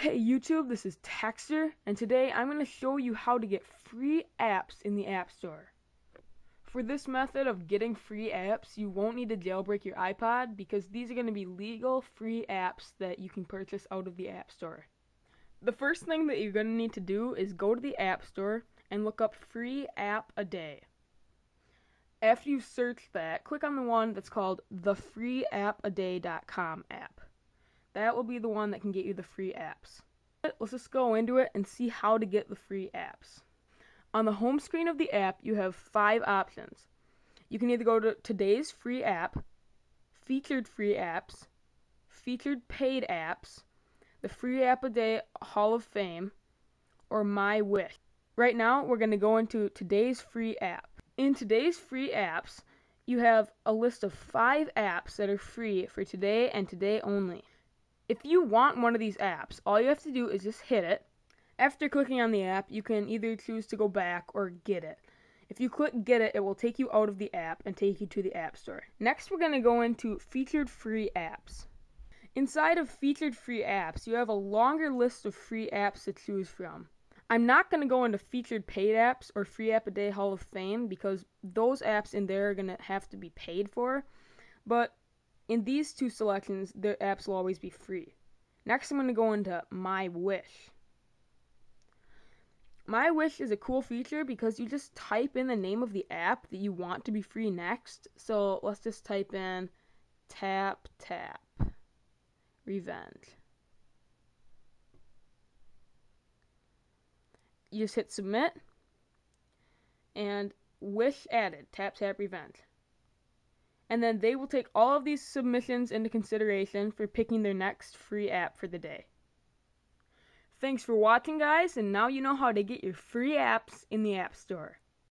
Hey YouTube, this is Techstr, and today I'm going to show you how to get free apps in the App Store. For this method of getting free apps, you won't need to jailbreak your iPod because these are going to be legal free apps that you can purchase out of the App Store. The first thing that you're going to need to do is go to the App Store and look up free app a day. After you search that, click on the one that's called the freeappaday.com app. That will be the one that can get you the free apps. Let's just go into it and see how to get the free apps. On the home screen of the app, you have five options. You can either go to today's free app, featured free apps, featured paid apps, the free app a day Hall of Fame, or my wish. Right now, we're going to go into today's free app. In today's free apps, you have a list of five apps that are free for today and today only. If you want one of these apps, all you have to do is just hit it. After clicking on the app, you can either choose to go back or get it. If you click get it, it will take you out of the app and take you to the App Store. Next, we're going to go into featured free apps. Inside of featured free apps, you have a longer list of free apps to choose from. I'm not going to go into featured paid apps or free app a day Hall of Fame because those apps in there are going to have to be paid for. But in these two selections, the apps will always be free. Next, I'm going to go into My Wish. My Wish is a cool feature because you just type in the name of the app that you want to be free next. So let's just type in Tap Tap Revenge. You just hit submit and wish added tap tap revenge and then they will take all of these submissions into consideration for picking their next free app for the day. Thanks for watching, guys, and now you know how to get your free apps in the App Store.